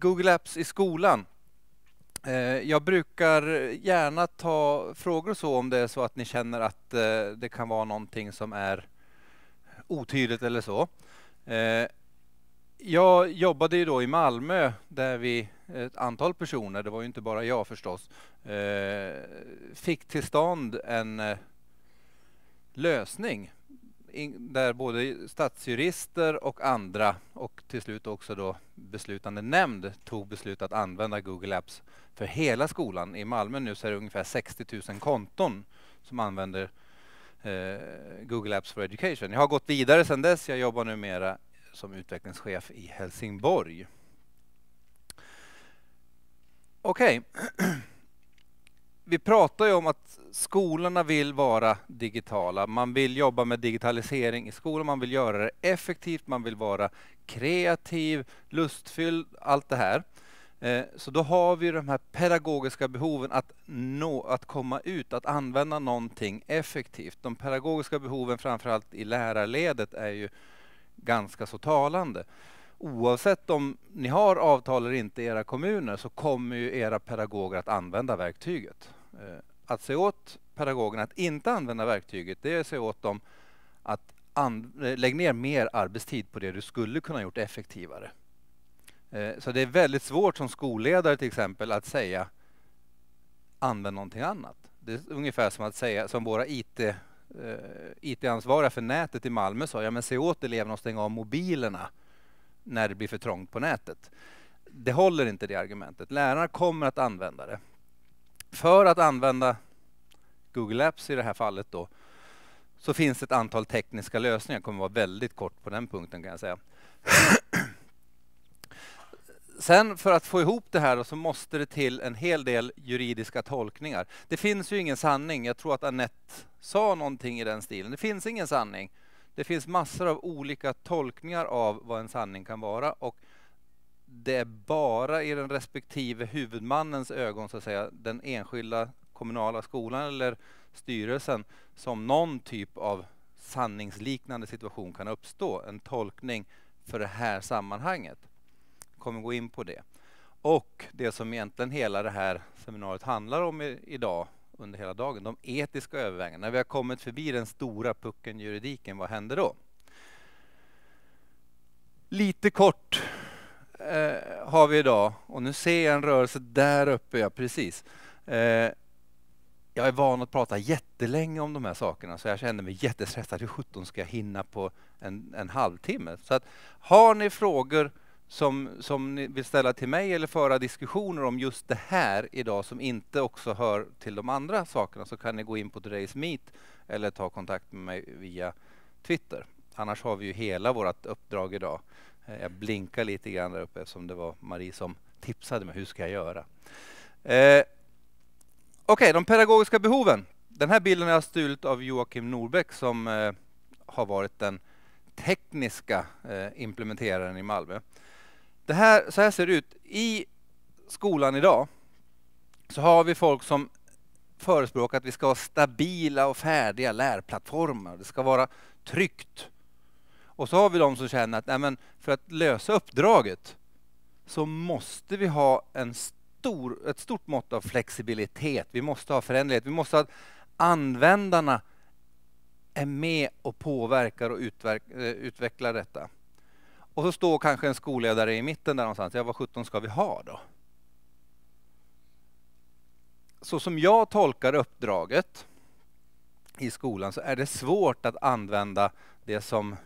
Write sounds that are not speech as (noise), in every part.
Google Apps i skolan. Eh, jag brukar gärna ta frågor så om det är så att ni känner att eh, det kan vara någonting som är otydligt eller så. Eh, jag jobbade ju då i Malmö där vi, ett antal personer, det var ju inte bara jag förstås, fick till stånd en lösning där både statsjurister och andra och till slut också då beslutande nämnd tog beslut att använda Google Apps för hela skolan. I Malmö nu så är det ungefär 60 000 konton som använder eh, Google Apps for Education. Jag har gått vidare sedan dess. Jag jobbar numera som utvecklingschef i Helsingborg. Okej. Okay. (clears throat) vi pratar ju om att skolorna vill vara digitala. Man vill jobba med digitalisering i skolan, man vill göra det effektivt, man vill vara kreativ, lustfylld, allt det här. Eh, så då har vi de här pedagogiska behoven att, nå, att komma ut, att använda någonting effektivt. De pedagogiska behoven framförallt i lärarledet är ju ganska så talande. Oavsett om ni har avtal eller inte i era kommuner så kommer ju era pedagoger att använda verktyget. Eh, att se åt pedagogerna att inte använda verktyget, det är att se åt dem att eh, lägg lägga ner mer arbetstid på det du skulle kunna gjort effektivare. Eh, så det är väldigt svårt som skolledare till exempel att säga använd någonting annat. Det är ungefär som att säga, som våra IT, IT-ansvariga för nätet i Malmö sa, ja men se åt eleverna att stänga av mobilerna när det blir för trångt på nätet. Det håller inte det argumentet. Lärarna kommer att använda det. För att använda Google Apps i det här fallet då så finns ett antal tekniska lösningar. Jag kommer vara väldigt kort på den punkten kan jag säga. (clears throat) Sen för att få ihop det här då, så måste det till en hel del juridiska tolkningar. Det finns ju ingen sanning. Jag tror att Annette sa någonting i den stilen. Det finns ingen sanning. Det finns massor av olika tolkningar av vad en sanning kan vara och det är bara i den respektive huvudmannens ögon, så att säga, den enskilda kommunala skolan eller styrelsen, som någon typ av sanningsliknande situation kan uppstå. En tolkning för det här sammanhanget. Jag kommer gå in på det. Och det som egentligen hela det här seminariet handlar om i, idag under hela dagen, de etiska övervägandena. När vi har kommit förbi den stora pucken juridiken, vad händer då? Lite kort eh, har vi idag. Och nu ser jag en rörelse där uppe, ja precis. Eh, jag är van att prata jättelänge om de här sakerna så jag känner mig jättestressad. Hur sjutton ska jag hinna på en, en halvtimme? Så att, har ni frågor som, som ni vill ställa till mig eller föra diskussioner om just det här idag som inte också hör till de andra sakerna så kan ni gå in på Today's Meet eller ta kontakt med mig via Twitter. Annars har vi ju hela vårt uppdrag idag Eh, jag blinkar lite grann där uppe eftersom det var Marie som tipsade mig. Hur ska jag göra? Eh, Okej, okay, de pedagogiska behoven. Den här bilden har jag stulit av Joakim Norbeck som eh, har varit den tekniska eh, implementeraren i Malmö. Det här, så här ser det ut. I skolan idag så har vi folk som förespråkar att vi ska ha stabila och färdiga lärplattformar. Det ska vara tryggt och så har vi de som känner att nej, men för att lösa uppdraget så måste vi ha en stor, ett stort mått av flexibilitet. Vi måste ha förändlighet. Vi måste ha att användarna är med och påverkar och utverk, eh, utvecklar detta. Och så står kanske en skolledare i mitten där någonstans. Ja, vad sjutton ska vi ha då? Så som jag tolkar uppdraget i skolan så är det svårt att använda det som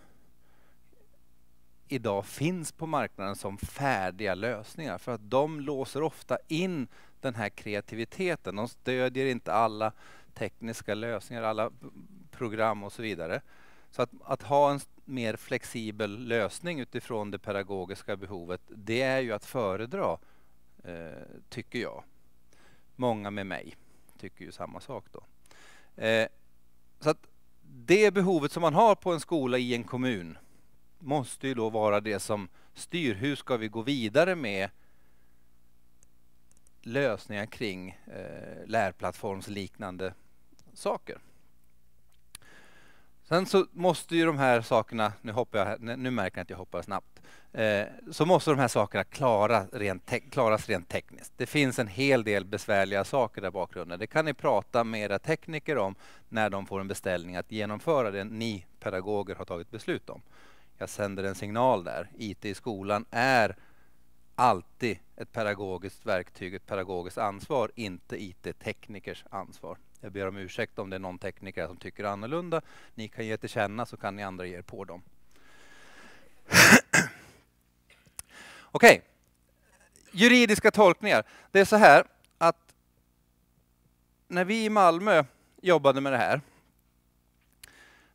idag finns på marknaden som färdiga lösningar för att de låser ofta in den här kreativiteten. De stödjer inte alla tekniska lösningar, alla program och så vidare. Så att, att ha en mer flexibel lösning utifrån det pedagogiska behovet, det är ju att föredra, eh, tycker jag. Många med mig tycker ju samma sak då. Eh, så att det behovet som man har på en skola i en kommun måste ju då vara det som styr. Hur ska vi gå vidare med lösningar kring eh, lärplattformsliknande saker? Sen så måste ju de här sakerna, nu, hoppar jag, nu märker jag att jag hoppar snabbt, eh, så måste de här sakerna klara rent klaras rent tekniskt. Det finns en hel del besvärliga saker där bakgrunden. Det kan ni prata med era tekniker om när de får en beställning att genomföra det ni pedagoger har tagit beslut om. Jag sänder en signal där. IT i skolan är alltid ett pedagogiskt verktyg, ett pedagogiskt ansvar, inte IT-teknikers ansvar. Jag ber om ursäkt om det är någon tekniker som tycker annorlunda. Ni kan ge till känna så kan ni andra ge er på dem. (clears throat) Okej, okay. juridiska tolkningar. Det är så här att när vi i Malmö jobbade med det här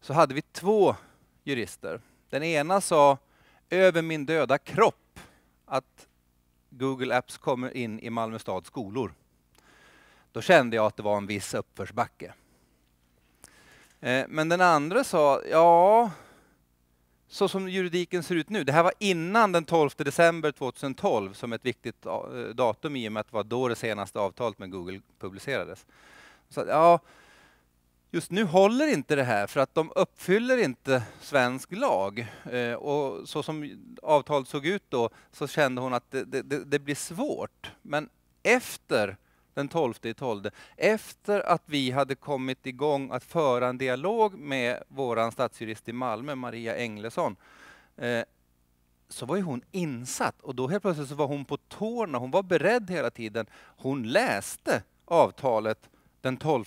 så hade vi två jurister. Den ena sa över min döda kropp att Google Apps kommer in i Malmö stads skolor. Då kände jag att det var en viss uppförsbacke. Eh, men den andra sa, ja, så som juridiken ser ut nu, det här var innan den 12 december 2012 som ett viktigt eh, datum i och med att det var då det senaste avtalet med Google publicerades. Så, ja, just nu håller inte det här för att de uppfyller inte svensk lag. Eh, och så som avtalet såg ut då så kände hon att det, det, det blir svårt. Men efter den 12 12. Efter att vi hade kommit igång att föra en dialog med vår stadsjurist i Malmö, Maria Englesson, eh, så var ju hon insatt och då helt plötsligt så var hon på tårna. Hon var beredd hela tiden. Hon läste avtalet den 12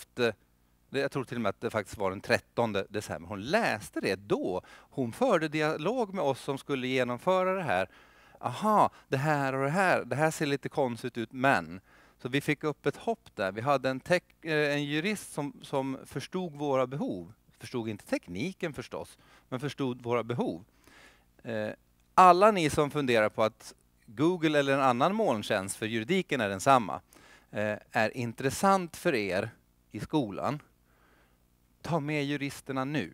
jag tror till och med att det faktiskt var den 13 december. Hon läste det då. Hon förde dialog med oss som skulle genomföra det här. Aha, det här och det här, det här ser lite konstigt ut, men så vi fick upp ett hopp där. Vi hade en, eh, en jurist som, som förstod våra behov. Förstod inte tekniken förstås, men förstod våra behov. Eh, alla ni som funderar på att Google eller en annan molntjänst, för juridiken är densamma, eh, är intressant för er i skolan, ta med juristerna nu.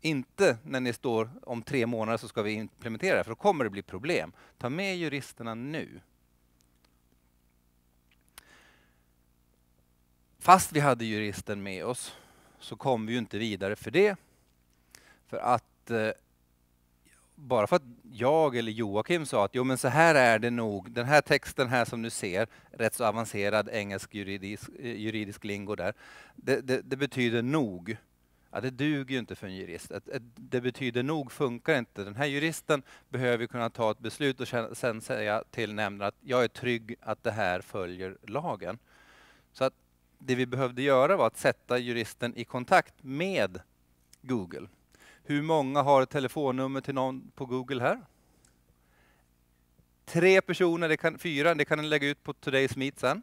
Inte när ni står om tre månader så ska vi implementera, det för då kommer det bli problem. Ta med juristerna nu. Fast vi hade juristen med oss så kom vi ju inte vidare för det. För att eh, bara för att jag eller Joakim sa att jo men så här är det nog, den här texten här som du ser, rätt så avancerad engelsk juridisk, eh, juridisk lingo där, det, det, det betyder nog. Ja, det duger ju inte för en jurist. Det betyder nog funkar inte. Den här juristen behöver kunna ta ett beslut och sen säga till nämnden att jag är trygg att det här följer lagen. Så att det vi behövde göra var att sätta juristen i kontakt med Google. Hur många har ett telefonnummer till någon på Google här? Tre personer, det kan, fyra, det kan ni lägga ut på Today's Meet sen.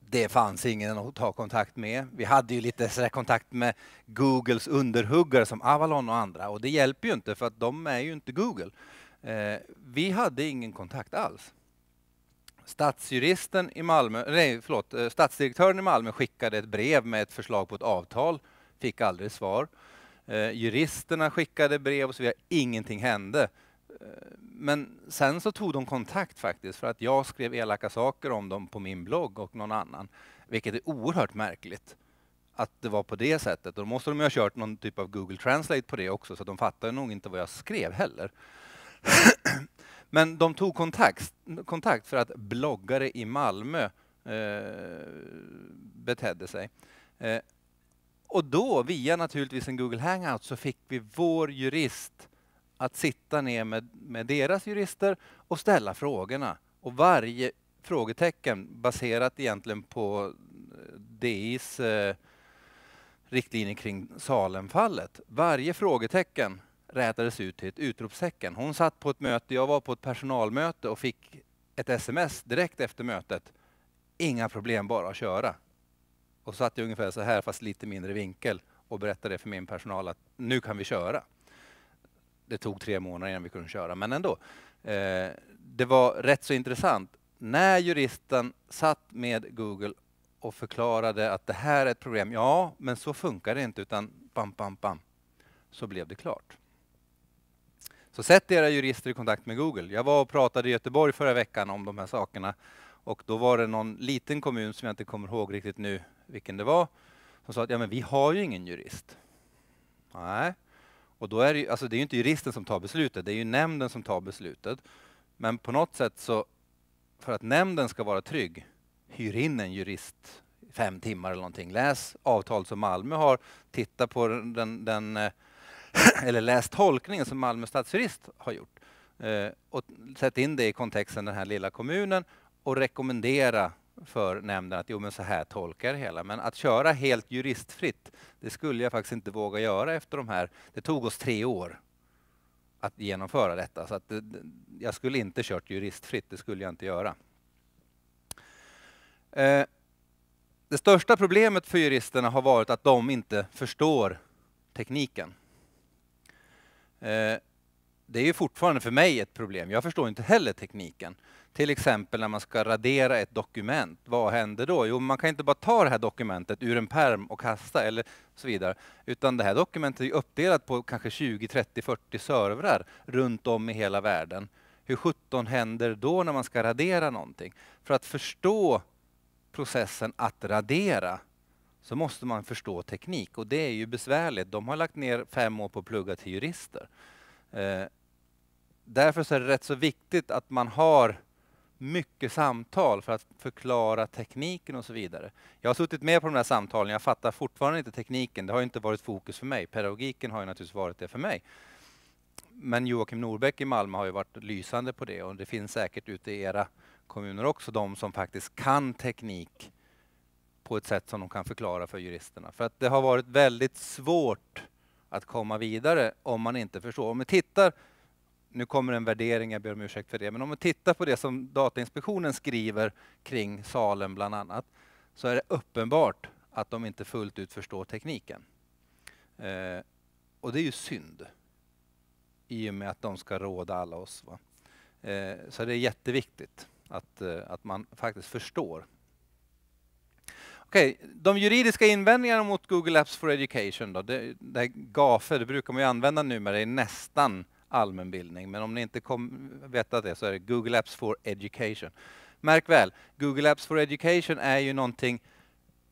Det fanns ingen att ta kontakt med. Vi hade ju lite kontakt med Googles underhuggare som Avalon och andra och det hjälper ju inte för att de är ju inte Google. Eh, vi hade ingen kontakt alls. Stadsjuristen i Malmö, nej förlåt, eh, statsdirektören stadsdirektören i Malmö skickade ett brev med ett förslag på ett avtal, fick aldrig svar. Eh, juristerna skickade brev och så vidare, ingenting hände. Eh, men sen så tog de kontakt faktiskt för att jag skrev elaka saker om dem på min blogg och någon annan, vilket är oerhört märkligt att det var på det sättet. då måste de ju ha kört någon typ av Google Translate på det också, så de fattade nog inte vad jag skrev heller. (clears throat) Men de tog kontakt, kontakt för att bloggare i Malmö eh, betedde sig. Eh, och då, via naturligtvis en Google Hangout, så fick vi vår jurist att sitta ner med, med deras jurister och ställa frågorna. Och varje frågetecken baserat egentligen på eh, DIs eh, riktlinjer kring Salemfallet. Varje frågetecken rätades ut till ett utropstecken. Hon satt på ett möte, jag var på ett personalmöte och fick ett sms direkt efter mötet. Inga problem, bara att köra. Och satt jag ungefär så här, fast lite mindre vinkel och berättade för min personal att nu kan vi köra. Det tog tre månader innan vi kunde köra, men ändå. Eh, det var rätt så intressant. När juristen satt med Google och förklarade att det här är ett problem, ja, men så funkar det inte, utan bam, bam, bam, så blev det klart. Så sätt era jurister i kontakt med Google. Jag var och pratade i Göteborg förra veckan om de här sakerna och då var det någon liten kommun som jag inte kommer ihåg riktigt nu vilken det var som sa att ja, men vi har ju ingen jurist. Nej, och då är det, ju, alltså det är ju inte juristen som tar beslutet, det är ju nämnden som tar beslutet. Men på något sätt så, för att nämnden ska vara trygg, hyr in en jurist fem timmar eller någonting. Läs avtal som Malmö har, titta på den, den eh, (clears throat) eller läs tolkningen som Malmö stadsjurist har gjort. Eh, och sätt in det i kontexten den här lilla kommunen och rekommendera för nämnden att jo, men så här tolkar det hela. Men att köra helt juristfritt, det skulle jag faktiskt inte våga göra efter de här. Det tog oss tre år att genomföra detta, så att det, jag skulle inte kört juristfritt. Det skulle jag inte göra. Eh, det största problemet för juristerna har varit att de inte förstår tekniken. Eh, det är ju fortfarande för mig ett problem. Jag förstår inte heller tekniken. Till exempel när man ska radera ett dokument. Vad händer då? Jo, man kan inte bara ta det här dokumentet ur en perm och kasta eller så vidare. Utan det här dokumentet är uppdelat på kanske 20, 30, 40 servrar runt om i hela världen. Hur 17 händer då när man ska radera någonting? För att förstå processen att radera så måste man förstå teknik och det är ju besvärligt. De har lagt ner fem år på att plugga till jurister. Eh, därför så är det rätt så viktigt att man har mycket samtal för att förklara tekniken och så vidare. Jag har suttit med på de här samtalen, jag fattar fortfarande inte tekniken. Det har inte varit fokus för mig. Pedagogiken har ju naturligtvis varit det för mig. Men Joakim Norbeck i Malmö har ju varit lysande på det och det finns säkert ute i era kommuner också de som faktiskt kan teknik på ett sätt som de kan förklara för juristerna. För att det har varit väldigt svårt att komma vidare om man inte förstår. Om vi tittar, nu kommer en värdering, jag ber om ursäkt för det, men om man tittar på det som Datainspektionen skriver kring Salem bland annat, så är det uppenbart att de inte fullt ut förstår tekniken. Eh, och det är ju synd, i och med att de ska råda alla oss. Eh, så det är jätteviktigt att, eh, att man faktiskt förstår Okej, de juridiska invändningarna mot Google Apps for Education då, det, det GAFE, det brukar man ju använda numera det är nästan allmänbildning, men om ni inte kom, vet det så är det Google Apps for Education. Märk väl, Google Apps for Education är ju någonting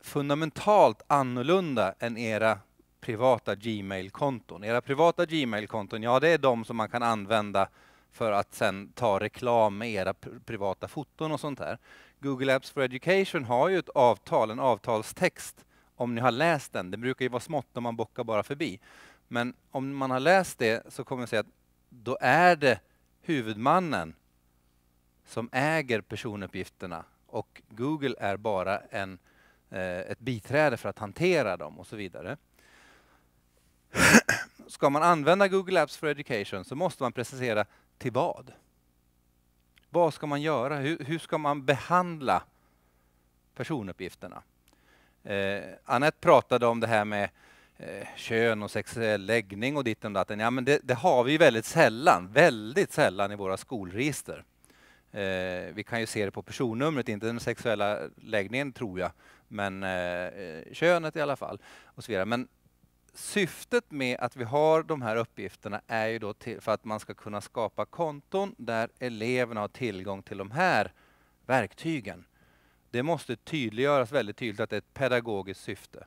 fundamentalt annorlunda än era privata Gmail-konton. Era privata Gmail-konton, ja det är de som man kan använda för att sen ta reklam med era privata foton och sånt där. Google Apps for Education har ju ett avtal, en avtalstext, om ni har läst den. Det brukar ju vara smått om man bockar bara förbi. Men om man har läst det så kommer man säga att då är det huvudmannen som äger personuppgifterna och Google är bara en, eh, ett biträde för att hantera dem och så vidare. (clears throat) Ska man använda Google Apps for Education så måste man precisera till vad? Vad ska man göra? Hur, hur ska man behandla personuppgifterna? Eh, Anette pratade om det här med eh, kön och sexuell läggning och ditt och datt. Ja, men det, det, har vi väldigt sällan, väldigt sällan i våra skolregister. Eh, vi kan ju se det på personnumret, inte den sexuella läggningen tror jag, men eh, eh könet i alla fall. Och så vidare. Men syftet med att vi har de här uppgifterna är ju då för att man ska kunna skapa konton där eleverna har tillgång till de här verktygen. Det måste tydliggöras väldigt tydligt att det är ett pedagogiskt syfte.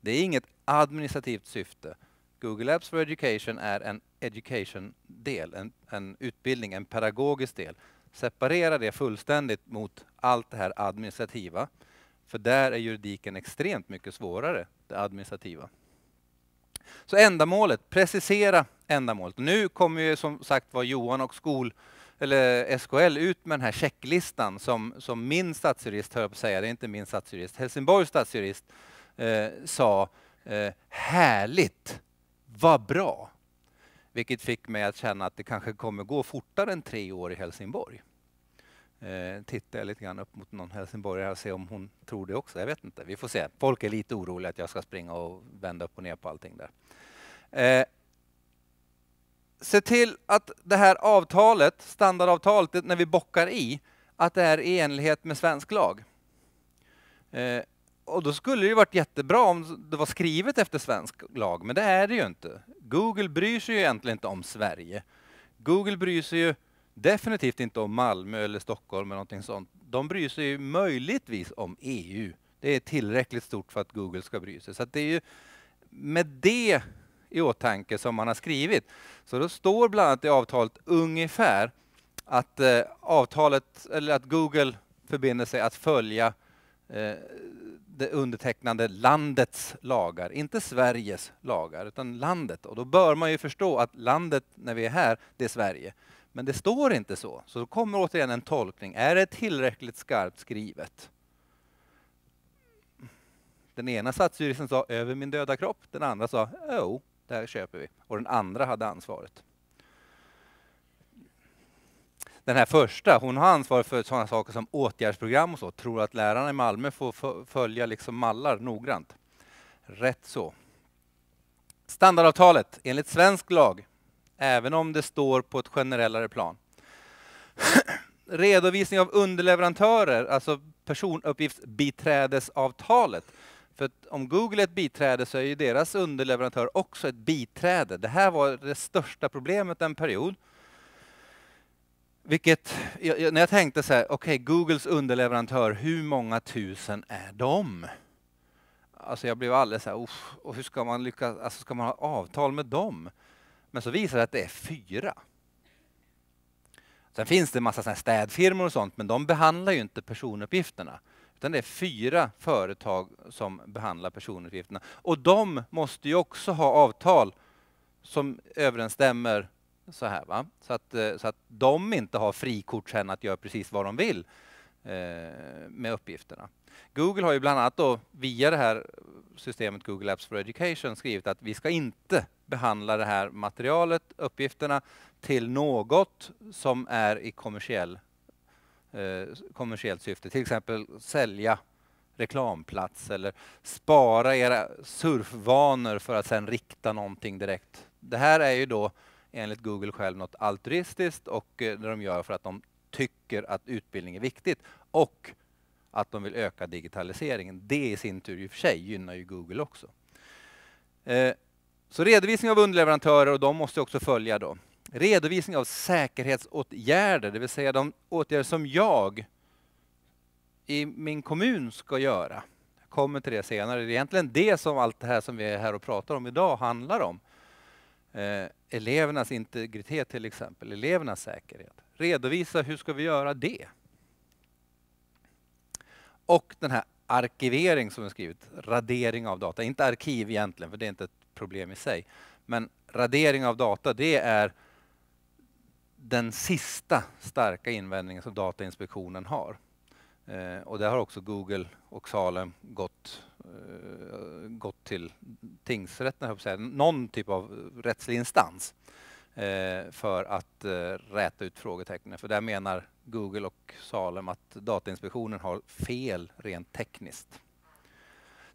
Det är inget administrativt syfte. Google Apps for Education är en education-del, en, en utbildning, en pedagogisk del. Separera det fullständigt mot allt det här administrativa. För där är juridiken extremt mycket svårare, det administrativa. Så ändamålet, precisera ändamålet. Nu kommer ju som sagt var Johan och skol eller SKL ut med den här checklistan som, som min stadsjurist, hör på att säga, det är inte min stadsjurist, Helsingborgs stadsjurist eh, sa eh, härligt, vad bra. Vilket fick mig att känna att det kanske kommer gå fortare än tre år i Helsingborg. Eh, tittar jag lite grann upp mot någon helsingborgare och ser om hon tror det också. Jag vet inte. Vi får se. Folk är lite oroliga att jag ska springa och vända upp och ner på allting där. Eh, se till att det här avtalet, standardavtalet, när vi bockar i, att det är i enlighet med svensk lag. Eh, och då skulle det varit jättebra om det var skrivet efter svensk lag, men det är det ju inte. Google bryr sig ju egentligen inte om Sverige. Google bryr sig ju definitivt inte om Malmö eller Stockholm eller någonting sånt. De bryr sig ju möjligtvis om EU. Det är tillräckligt stort för att Google ska bry sig. Så det är ju med det i åtanke som man har skrivit. Så då står bland annat i avtalet ungefär att eh, avtalet, eller att Google förbinder sig att följa eh, det undertecknande landets lagar, inte Sveriges lagar, utan landet. Och då bör man ju förstå att landet, när vi är här, det är Sverige. Men det står inte så. Så då kommer återigen en tolkning. Är det tillräckligt skarpt skrivet? Den ena satsjuristen sa över min döda kropp. Den andra sa oh, det här köper vi. Och den andra hade ansvaret. Den här första, hon har ansvar för sådana saker som åtgärdsprogram och så. Tror att lärarna i Malmö får följa liksom mallar noggrant. Rätt så. Standardavtalet enligt svensk lag, även om det står på ett generellare plan. (clears throat) Redovisning av underleverantörer, alltså personuppgiftsbiträdesavtalet. För om Google är ett biträde så är ju deras underleverantör också ett biträde. Det här var det största problemet en period. Vilket, när jag tänkte så här, okej, okay, Googles underleverantör, hur många tusen är de? Alltså jag blev alldeles så här, och hur ska man lyckas, alltså ska man ha avtal med dem? Men så visar det att det är fyra. Sen finns det en massa städfirmor och sånt, men de behandlar ju inte personuppgifterna. Utan det är fyra företag som behandlar personuppgifterna. Och de måste ju också ha avtal som överensstämmer så här. Va? Så, att, eh, så att de inte har frikort sen att göra precis vad de vill eh, med uppgifterna. Google har ju bland annat då via det här systemet Google Apps for Education skrivit att vi ska inte behandla det här materialet, uppgifterna, till något som är i kommersiell, eh, kommersiellt syfte. Till exempel sälja reklamplats eller spara era surfvanor för att sedan rikta någonting direkt. Det här är ju då enligt Google själv något altruistiskt och eh, det de gör för att de tycker att utbildning är viktigt och att de vill öka digitaliseringen. Det i sin tur i och för sig gynnar ju Google också. Eh, så redovisning av underleverantörer och de måste också följa då. Redovisning av säkerhetsåtgärder, det vill säga de åtgärder som jag i min kommun ska göra. Jag kommer till det senare. Det är egentligen det som allt det här som vi är här och pratar om idag handlar om. Eh, elevernas integritet till exempel, elevernas säkerhet. Redovisa hur ska vi göra det? Och den här arkivering som vi skrivit, radering av data. Inte arkiv egentligen, för det är inte ett problem i sig. Men radering av data, det är den sista starka invändningen som Datainspektionen har. Eh, och där har också Google och Salem gått, eh, gått till tingsrätten, säga, någon typ av rättslig instans eh, för att eh, räta ut frågetecknen. För där menar Google och Salem att Datainspektionen har fel rent tekniskt.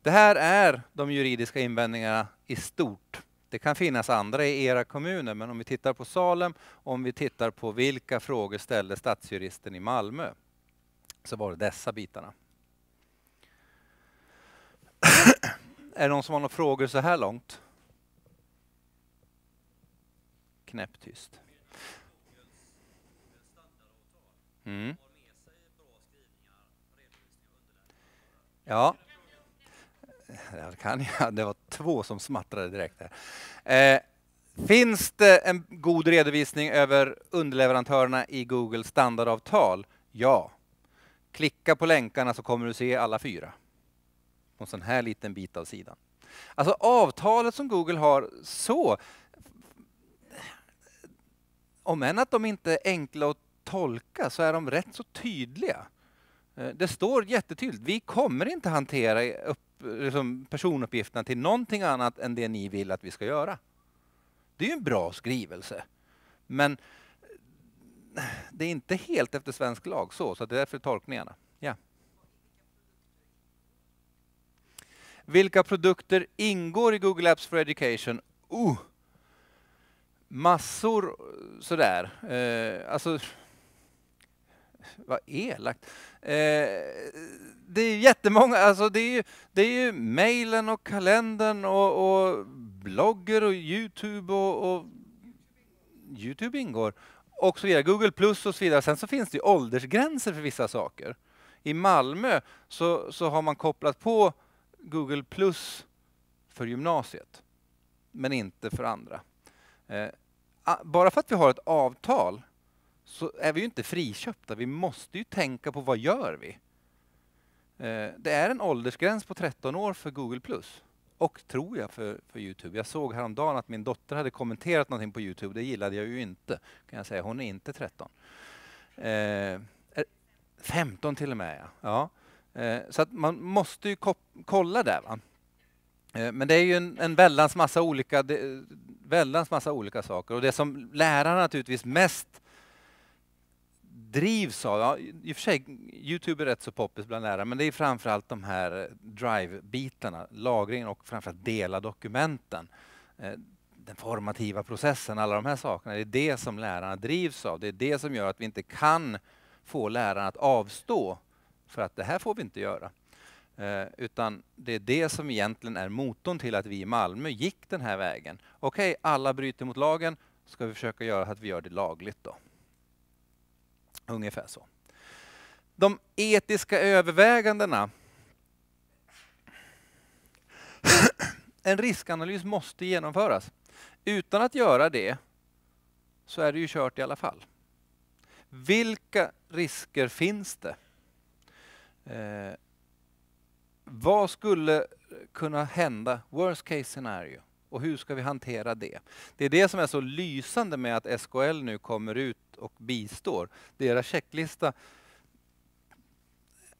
Det här är de juridiska invändningarna i stort. Det kan finnas andra i era kommuner, men om vi tittar på Salem, om vi tittar på vilka frågor ställde stadsjuristen i Malmö, så var det dessa bitarna. Är det någon som har några frågor så här långt? Knäpptyst. Mm. Ja. Det, kan jag. det var två som smattrade direkt. Här. Eh, finns det en god redovisning över underleverantörerna i Google standardavtal? Ja. Klicka på länkarna så kommer du se alla fyra. På en sån här liten bit av sidan. Alltså avtalet som Google har så, om än att de inte är enkla att tolka så är de rätt så tydliga. Eh, det står jättetydligt, vi kommer inte hantera upp, liksom personuppgifterna till någonting annat än det ni vill att vi ska göra. Det är ju en bra skrivelse. Men det är inte helt efter svensk lag så, så det är därför tolkningarna. Ja. Vilka produkter ingår i Google Apps for Education? Uh, massor sådär. Eh, alltså, vad elakt. Eh, det är jättemånga, alltså det är ju, det är ju mejlen och kalendern och, och blogger och Youtube och, och Youtube ingår och så vidare. Google Plus och så vidare. Sen så finns det ju åldersgränser för vissa saker. I Malmö så, så har man kopplat på Google Plus för gymnasiet, men inte för andra. Eh, bara för att vi har ett avtal så är vi ju inte friköpta. Vi måste ju tänka på vad gör vi? Eh, det är en åldersgräns på 13 år för Google Plus och tror jag för, för Youtube. Jag såg häromdagen att min dotter hade kommenterat någonting på Youtube. Det gillade jag ju inte. kan jag säga. Hon är inte 13. Eh, 15 till och med, ja. Eh, så att man måste ju kolla där. Va? Eh, men det är ju en, en väldans massa olika, väldans massa olika saker. Och det som lärarna naturligtvis mest drivs av, ja, i och för sig, Youtube är rätt så poppis bland lärare, men det är framförallt de här drive-bitarna, lagringen och framförallt dela dokumenten. Eh, den formativa processen, alla de här sakerna, det är det som lärarna drivs av. Det är det som gör att vi inte kan få lärarna att avstå för att det här får vi inte göra. Eh, utan det är det som egentligen är motorn till att vi i Malmö gick den här vägen. Okej, okay, alla bryter mot lagen, ska vi försöka göra att vi gör det lagligt då. Ungefär så. De etiska övervägandena. (clears throat) en riskanalys måste genomföras. Utan att göra det så är det ju kört i alla fall. Vilka risker finns det? Eh, vad skulle kunna hända, worst case scenario? Och hur ska vi hantera det? Det är det som är så lysande med att SKL nu kommer ut och bistår. Deras checklista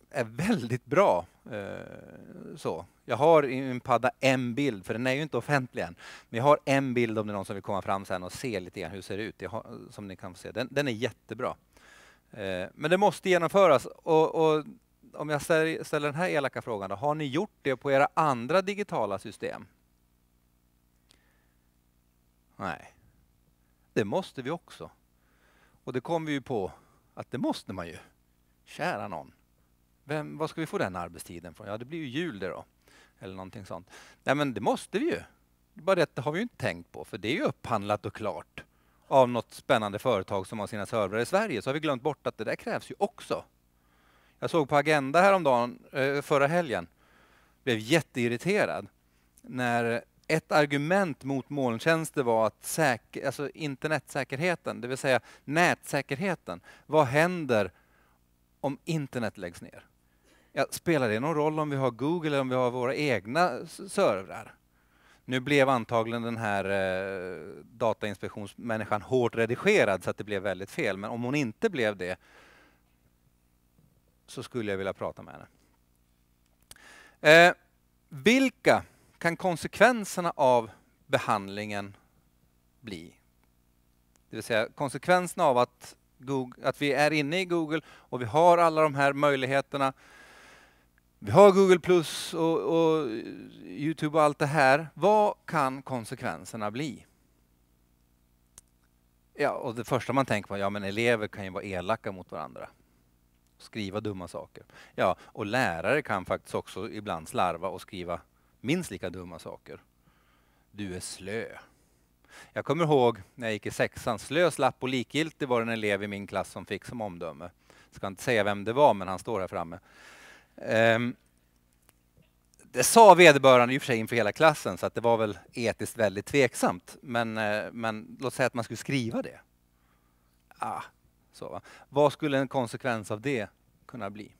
är väldigt bra. Eh, så. Jag har i min padda en bild, för den är ju inte offentlig än. Men jag har en bild om det är någon som vill komma fram sen och se lite grann hur det ser ut. Har, som ni kan se. Den, den är jättebra. Eh, men det måste genomföras. Och, och om jag ställer den här elaka frågan, då, har ni gjort det på era andra digitala system? Nej, det måste vi också. Och det kom vi ju på att det måste man ju. Kära någon. Vem, vad ska vi få den arbetstiden från? Ja, det blir ju jul det då. Eller någonting sånt. Nej, men det måste vi ju. Bara det, det har vi ju inte tänkt på, för det är ju upphandlat och klart av något spännande företag som har sina servrar i Sverige. Så har vi glömt bort att det där krävs ju också. Jag såg på Agenda häromdagen, eh, förra helgen, blev jätteirriterad när ett argument mot molntjänster var att säker, alltså internetsäkerheten, det vill säga nätsäkerheten. Vad händer om internet läggs ner? Ja, spelar det någon roll om vi har Google eller om vi har våra egna servrar? Nu blev antagligen den här eh, datainspektionsmänniskan hårt redigerad så att det blev väldigt fel. Men om hon inte blev det så skulle jag vilja prata med henne. Eh, vilka kan konsekvenserna av behandlingen bli? Det vill säga konsekvenserna av att, Google, att vi är inne i Google och vi har alla de här möjligheterna. Vi har Google Plus och, och Youtube och allt det här. Vad kan konsekvenserna bli? Ja, och det första man tänker på, ja men elever kan ju vara elaka mot varandra. Skriva dumma saker. Ja, och lärare kan faktiskt också ibland slarva och skriva minst lika dumma saker. Du är slö. Jag kommer ihåg när jag gick i sexan, slö, slapp och likgiltig var det en elev i min klass som fick som omdöme. Jag ska inte säga vem det var, men han står här framme. Um, det sa vederbörande i och för sig inför hela klassen, så att det var väl etiskt väldigt tveksamt. Men, eh, men låt säga att man skulle skriva det. Ah, så, va? Vad skulle en konsekvens av det kunna bli?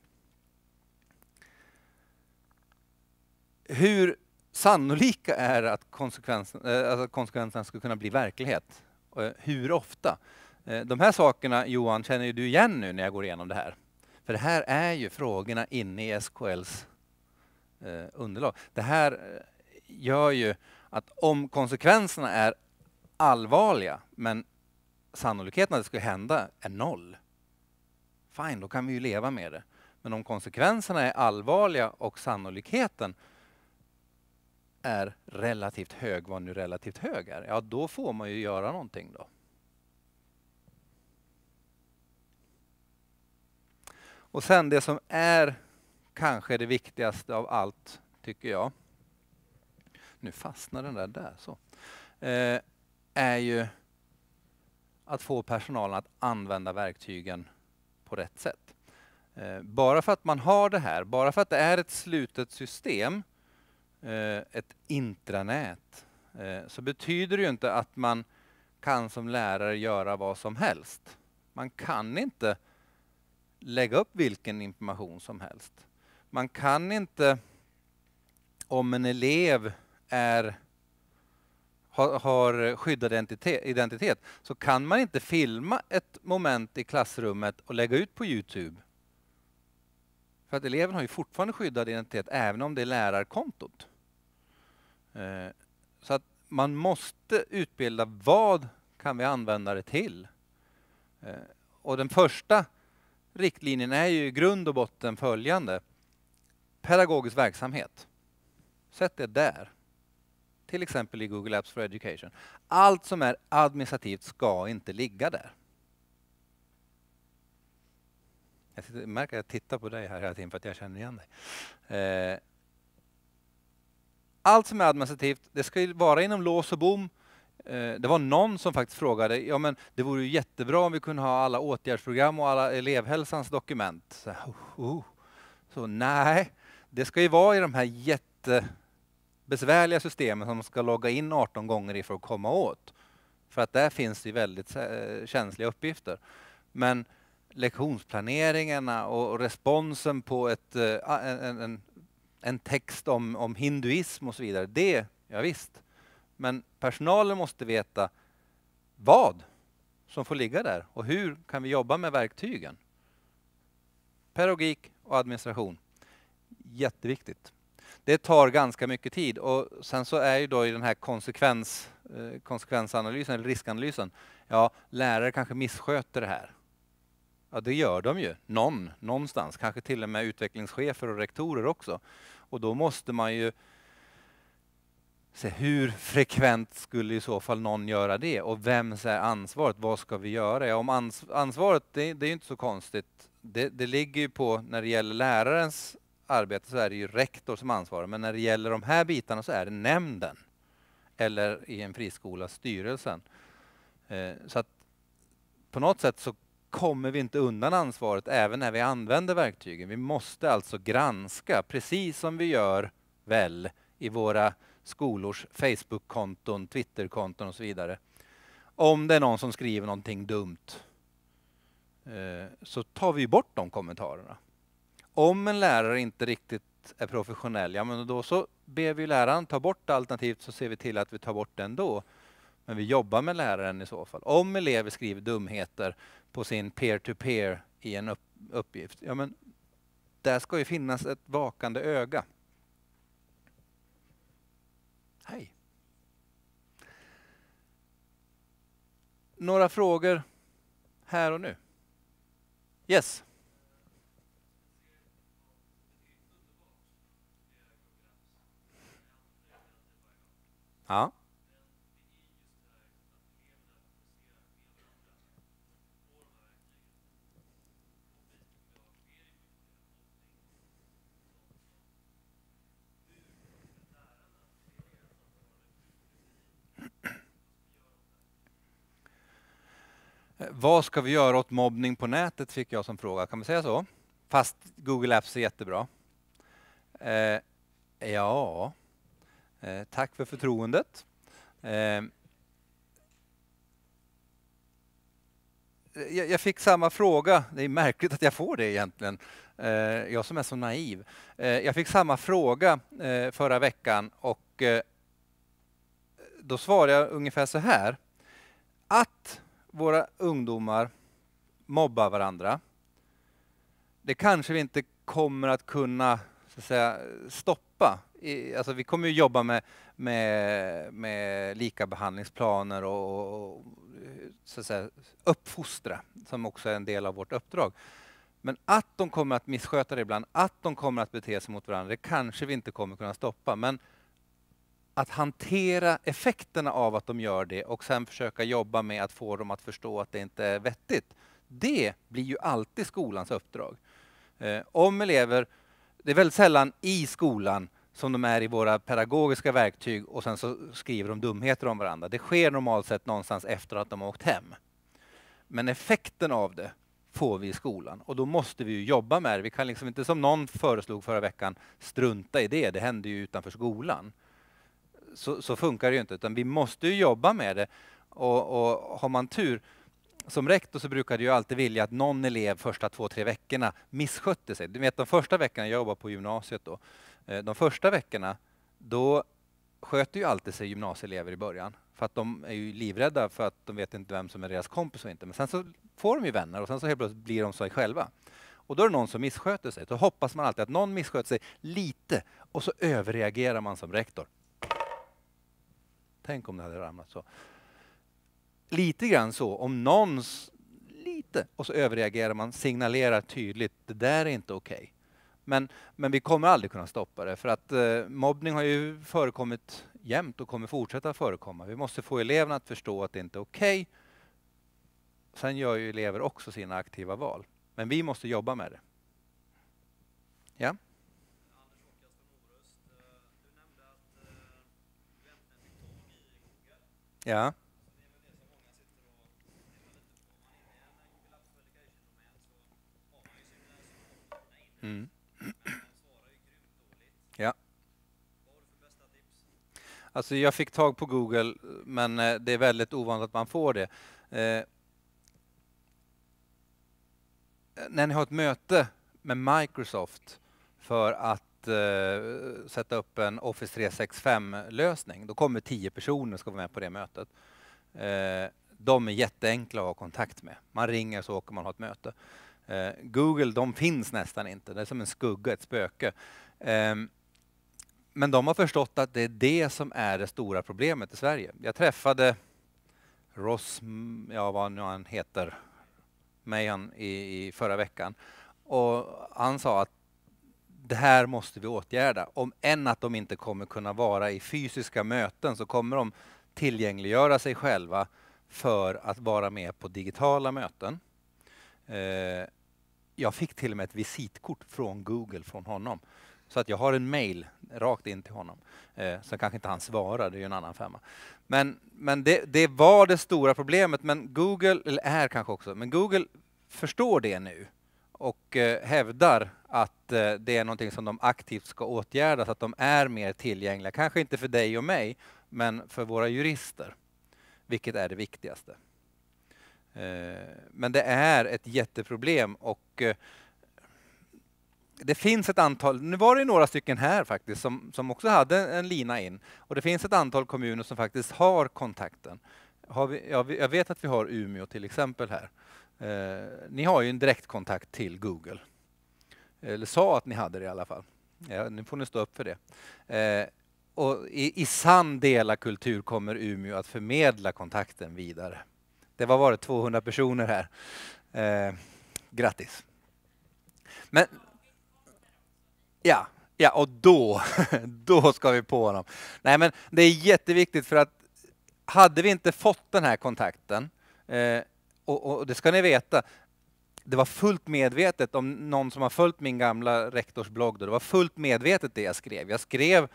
hur sannolika är att konsekvensen, äh, alltså konsekvenserna skulle kunna bli verklighet? Och eh, hur ofta? Eh, de här sakerna, Johan, känner ju du igen nu när jag går igenom det här. För det här är ju frågorna inne i SKLs eh, underlag. Det här gör ju att om konsekvenserna är allvarliga, men sannolikheten att det ska hända är noll, fine, då kan vi ju leva med det. Men om konsekvenserna är allvarliga och sannolikheten är relativt hög, vad nu relativt hög är, ja då får man ju göra någonting då. Och sen det som är kanske det viktigaste av allt, tycker jag. Nu fastnar den där, där så. Eh, är ju att få personalen att använda verktygen på rätt sätt. Eh, bara för att man har det här, bara för att det är ett slutet system, eh, ett intranät, eh, så betyder det ju inte att man kan som lärare göra vad som helst. Man kan inte lägga upp vilken information som helst. Man kan inte, om en elev är, har, har skyddad identitet, identitet, så kan man inte filma ett moment i klassrummet och lägga ut på Youtube. För att eleven har ju fortfarande skyddad identitet även om det är lärarkontot. Eh, så att man måste utbilda vad kan vi använda det till? Eh, och den första riktlinjen är ju i grund och botten följande. Pedagogisk verksamhet. Sätt det där. Till exempel i Google Apps for Education. Allt som är administrativt ska inte ligga där. Jag märker att jag tittar på dig här hela tiden för att jag känner igen dig. Eh, allt som är administrativt, det ska vara inom lås och bom. Eh, det var någon som faktiskt frågade, ja men det vore ju jättebra om vi kunde ha alla åtgärdsprogram och alla elevhälsans dokument. Så, oh, oh. så nej, det ska ju vara i de här jätte besvärliga systemen som man ska logga in 18 gånger i för att komma åt. För att där finns det väldigt eh, känsliga uppgifter. Men lektionsplaneringarna och responsen på ett, eh, en, en, en text om, om hinduism och så vidare, det, ja, visst. Men personalen måste veta vad som får ligga där och hur kan vi jobba med verktygen. Pedagogik och administration. Jätteviktigt. Det tar ganska mycket tid och sen så är ju då i den här konsekvens, eh, konsekvensanalysen eller riskanalysen, ja, lärare kanske missköter det här. Ja, det gör de ju. Någon, någonstans. Kanske till och med utvecklingschefer och rektorer också. Och då måste man ju se hur frekvent skulle i så fall någon göra det och vems är ansvaret? Vad ska vi göra? Ja, om ans ansvaret, det, det är inte så konstigt. Det, det ligger ju på, när det gäller lärarens arbete så är det ju rektor som ansvarar, men när det gäller de här bitarna så är det nämnden eller i en friskola styrelsen. Eh, så att på något sätt så kommer vi inte undan ansvaret även när vi använder verktygen. Vi måste alltså granska, precis som vi gör väl i våra skolors Facebook-konton, Twitter-konton och så vidare. Om det är någon som skriver någonting dumt eh, så tar vi bort de kommentarerna. Om en lärare inte riktigt är professionell, ja men då så ber vi läraren ta bort alternativt så ser vi till att vi tar bort det ändå. Men vi jobbar med läraren i så fall. Om elever skriver dumheter på sin peer-to-peer -peer i en upp, uppgift, ja men där ska ju finnas ett vakande öga. Hej. Några frågor här och nu? Yes? Ja. Eh, vad ska vi göra åt mobbning på nätet, fick jag som fråga. Kan man säga så? Fast Google Apps är jättebra. Eh, ja, eh, tack för förtroendet. Eh, jag, jag, fick samma fråga. Det är märkligt att jag får det egentligen. Eh, jag som är så naiv. Eh, jag fick samma fråga eh, förra veckan och eh, då svarade jag ungefär så här. Att våra ungdomar mobbar varandra. Det kanske vi inte kommer att kunna så att säga, stoppa alltså vi kommer ju jobba med, med, med likabehandlingsplaner och, och så att säga, uppfostra, som också är en del av vårt uppdrag. Men att de kommer att missköta det ibland, att de kommer att bete sig mot varandra, det kanske vi inte kommer kunna stoppa. Men att hantera effekterna av att de gör det och sen försöka jobba med att få dem att förstå att det inte är vettigt. Det blir ju alltid skolans uppdrag. Eh, om elever, det är väldigt sällan i skolan som de är i våra pedagogiska verktyg och sen så skriver de dumheter om varandra. Det sker normalt sett någonstans efter att de har åkt hem. Men effekten av det får vi i skolan och då måste vi ju jobba med det. Vi kan liksom inte som någon föreslog förra veckan strunta i det. Det händer ju utanför skolan. Så, så funkar det ju inte utan vi måste ju jobba med det och, och har man tur som rektor så brukar jag alltid vilja att någon elev första två, tre veckorna misskötte sig. Du vet de första veckorna jag jobbade på gymnasiet då, Eh, de första veckorna då sköter ju alltid sig gymnasieelever i början. För att de är ju livrädda för att de vet inte vem som är deras kompis och inte. Men sen så får de ju vänner och sen så helt plötsligt blir de sig själva. Och då är det någon som missköter sig. Då hoppas man alltid att någon missköter sig lite och så överreagerar man som rektor. Tänk om det hade ramlat så. Lite grann så, om någon lite och så överreagerar man, signalerar tydligt, det där är inte okej. Okay. Men, men vi kommer aldrig kunna stoppa det för att eh, mobbning har ju förekommit jämt och kommer fortsätta förekomma. Vi måste få eleverna att förstå att det inte är okej. Okay. Sen gör ju elever också sina aktiva val. Men vi måste jobba med det. Ja? Ja. Mm. Ja. Alltså jag fick tag på Google, men eh, det är väldigt ovanligt att man får det. Eh, när ni har ett möte med Microsoft för att eh, sätta upp en Office 365-lösning, då kommer tio personer ska vara med på det mötet. Eh, de är jätteenkla att ha kontakt med. Man ringer så åker man och har ett möte. Eh, Google, de finns nästan inte. Det är som en skugga, ett spöke. Eh, men de har förstått att det är det som är det stora problemet i Sverige. Jag träffade Ross, ja vad nu han heter, Mejan i, i förra veckan. Och han sa att det här måste vi åtgärda. Om än att de inte kommer kunna vara i fysiska möten så kommer de tillgängliggöra sig själva för att vara med på digitala möten. Eh, jag fick till och med ett visitkort från Google från honom. Så att jag har en mail rakt in till honom. Eh, så kanske inte han svarar, det är ju en annan femma. Men, men det, det, var det stora problemet, men Google, eller är kanske också, men Google förstår det nu och eh, hävdar att eh, det är någonting som de aktivt ska åtgärda så att de är mer tillgängliga. Kanske inte för dig och mig, men för våra jurister, vilket är det viktigaste. Eh, men det är ett jätteproblem och eh, det finns ett antal, nu var det några stycken här faktiskt som, som också hade en lina in och det finns ett antal kommuner som faktiskt har kontakten. Har vi, ja, jag vet att vi har Umeå till exempel här. Eh, ni har ju en direktkontakt till Google. Eller sa att ni hade det i alla fall. Ja, nu får ni stå upp för det. Eh, och i, i sann delakultur kommer Umeå att förmedla kontakten vidare. Det var varit 200 personer här. Eh, grattis. Men, ja, ja, och då, (laughs) då ska vi på honom. Nej, men det är jätteviktigt för att hade vi inte fått den här kontakten, eh, och, och, det ska ni veta, det var fullt medvetet, om någon som har följt min gamla rektorsblogg, då, det var fullt medvetet det jag skrev. Jag skrev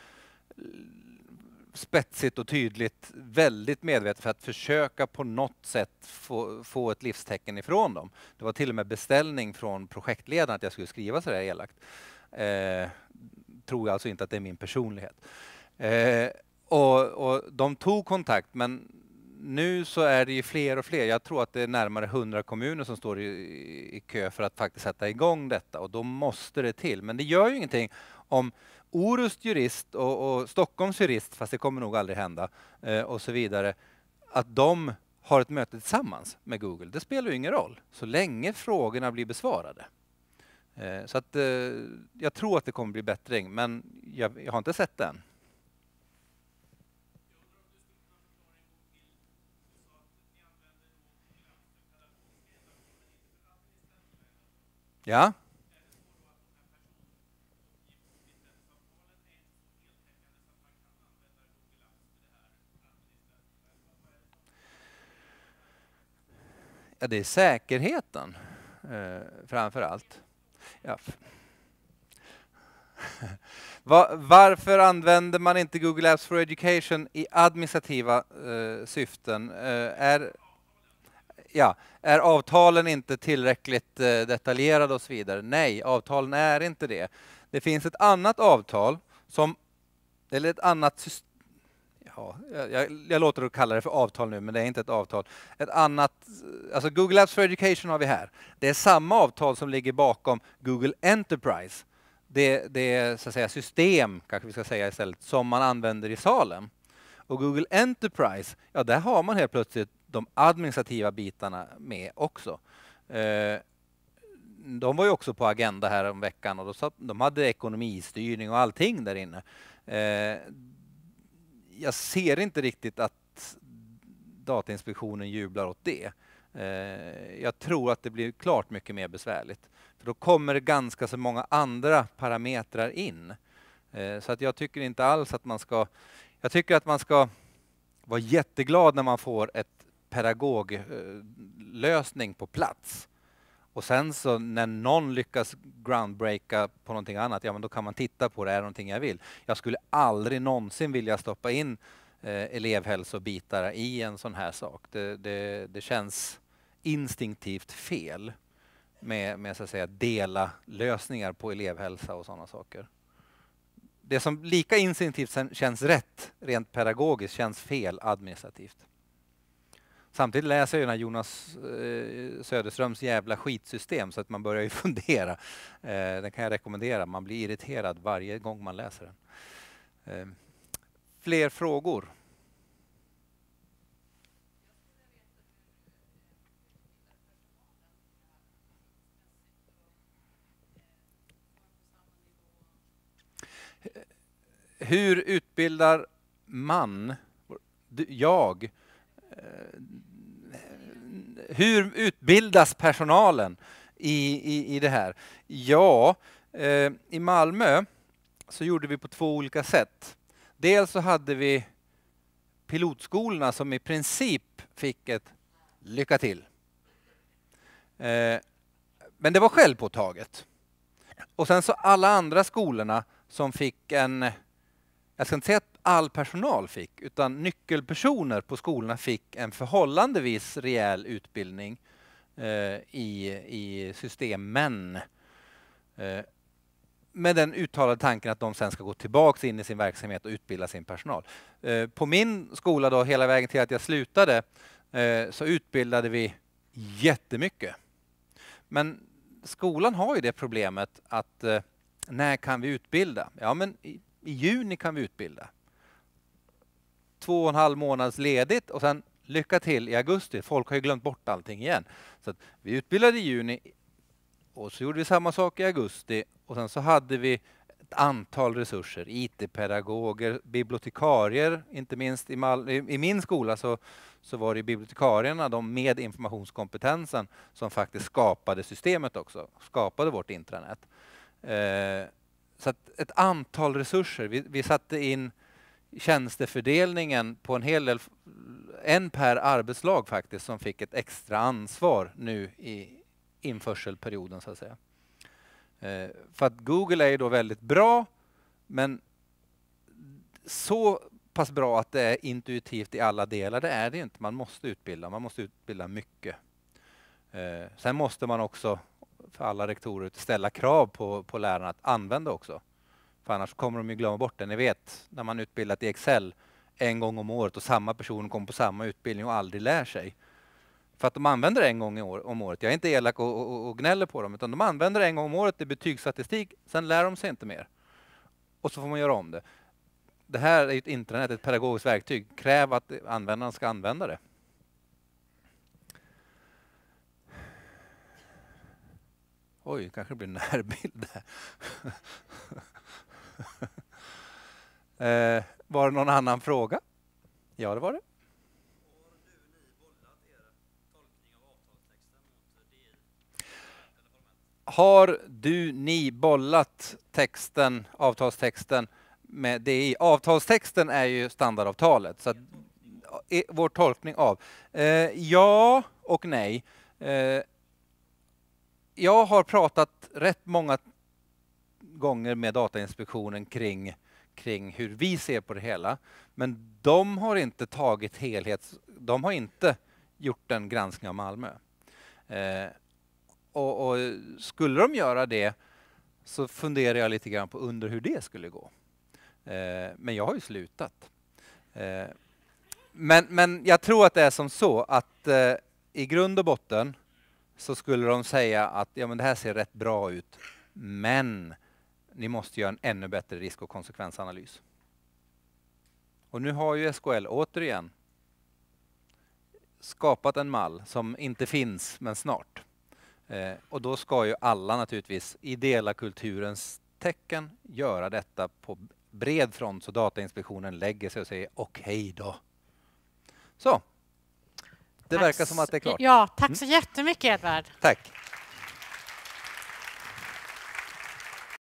spetsigt och tydligt, väldigt medvetet för att försöka på något sätt få, få ett livstecken ifrån dem. Det var till och med beställning från projektledaren att jag skulle skriva så där elakt. Eh, tror jag alltså inte att det är min personlighet. Eh, och, och de tog kontakt men nu så är det ju fler och fler. Jag tror att det är närmare 100 kommuner som står i, i kö för att faktiskt sätta igång detta och då måste det till. Men det gör ju ingenting om Orust jurist och, och Stockholms jurist, fast det kommer nog aldrig hända, eh, och så vidare, att de har ett möte tillsammans med Google. Det spelar ju ingen roll, så länge frågorna blir besvarade. Eh, så att, eh, jag tror att det kommer bli bättring, men jag, jag har inte sett det än. Ja? Ja, det är säkerheten eh, framför allt. Ja. (laughs) Varför använder man inte Google Apps for Education i administrativa eh, syften? Eh, är, ja, är avtalen inte tillräckligt eh, detaljerade och så vidare? Nej, avtalen är inte det. Det finns ett annat avtal som, eller ett annat system Ja, jag, jag låter det kalla det för avtal nu, men det är inte ett avtal. Ett annat, alltså Google Apps for Education har vi här. Det är samma avtal som ligger bakom Google Enterprise. Det, det är så att säga system, kanske vi ska säga istället, som man använder i Salem. Och Google Enterprise, ja där har man helt plötsligt de administrativa bitarna med också. Eh, de var ju också på agenda här om veckan och satt, de hade ekonomistyrning och allting där inne. Eh, jag ser inte riktigt att Datainspektionen jublar åt det. Eh, jag tror att det blir klart mycket mer besvärligt. För då kommer det ganska så många andra parametrar in. Eh, så att jag tycker inte alls att man ska... Jag tycker att man ska vara jätteglad när man får ett pedagoglösning på plats. Och sen så när någon lyckas groundbreaka på någonting annat, ja men då kan man titta på det, är det någonting jag vill? Jag skulle aldrig någonsin vilja stoppa in eh, elevhälsobitar i en sån här sak. Det, det, det känns instinktivt fel med, med så att säga dela lösningar på elevhälsa och sådana saker. Det som lika instinktivt känns rätt rent pedagogiskt känns fel administrativt. Samtidigt läser jag den här Jonas eh, Söderströms jävla skitsystem så att man börjar ju (laughs) fundera. Eh, den kan jag rekommendera. Man blir irriterad varje gång man läser den. Eh, fler frågor? Hur utbildar man, jag, hur utbildas personalen i, i, i det här? Ja, eh, i Malmö så gjorde vi på två olika sätt. Dels så hade vi pilotskolorna som i princip fick ett lycka till. Eh, men det var självpåtaget. Och sen så alla andra skolorna som fick en, jag ska inte säga att all personal fick, utan nyckelpersoner på skolorna fick en förhållandevis rejäl utbildning eh, i, i systemen. Eh, med den uttalade tanken att de sen ska gå tillbaks in i sin verksamhet och utbilda sin personal. Eh, på min skola då, hela vägen till att jag slutade, eh, så utbildade vi jättemycket. Men skolan har ju det problemet att eh, när kan vi utbilda? Ja, men i, i juni kan vi utbilda två och en halv månads ledigt och sen lycka till i augusti. Folk har ju glömt bort allting igen. Så vi utbildade i juni och så gjorde vi samma sak i augusti och sen så hade vi ett antal resurser. IT-pedagoger, bibliotekarier, inte minst i, Mal i min skola så, så var det bibliotekarierna, de med informationskompetensen, som faktiskt skapade systemet också, skapade vårt intranät. Eh, så ett antal resurser. Vi, vi satte in tjänstefördelningen på en hel del, en per arbetslag faktiskt, som fick ett extra ansvar nu i införselperioden så att säga. Eh, för att Google är ju då väldigt bra, men så pass bra att det är intuitivt i alla delar, det är det inte. Man måste utbilda, man måste utbilda mycket. Eh, sen måste man också, för alla rektorer, ställa krav på, på lärarna att använda också. För annars kommer de ju glömma bort det. Ni vet när man utbildat i Excel en gång om året och samma person kommer på samma utbildning och aldrig lär sig. För att de använder det en gång om året. Jag är inte elak och, och, och gnäller på dem, utan de använder det en gång om året i betygsstatistik, sen lär de sig inte mer. Och så får man göra om det. Det här är ett internet, ett pedagogiskt verktyg. Kräv att användaren ska använda det. Oj, kanske blir närbild där. (laughs) (laughs) eh, var det någon annan fråga? Ja, det var det. Har du, ni bollat texten, avtalstexten med DI? Avtalstexten är ju standardavtalet, så att, vår tolkning av. Eh, ja och nej. Eh, jag har pratat rätt många gånger med Datainspektionen kring, kring hur vi ser på det hela. Men de har inte tagit helhets... De har inte gjort en granskning av Malmö. Eh, och, och, skulle de göra det så funderar jag lite grann på under hur det skulle gå. Eh, men jag har ju slutat. Eh, men, men jag tror att det är som så att eh, i grund och botten så skulle de säga att ja, men det här ser rätt bra ut, men ni måste göra en ännu bättre risk och konsekvensanalys. Och nu har ju SKL återigen skapat en mall som inte finns, men snart. Eh, och då ska ju alla naturligtvis i dela kulturens tecken göra detta på bred front så Datainspektionen lägger sig och säger okej då. Så. Det tack verkar som att det är klart. Ja, tack så jättemycket Edvard. Tack.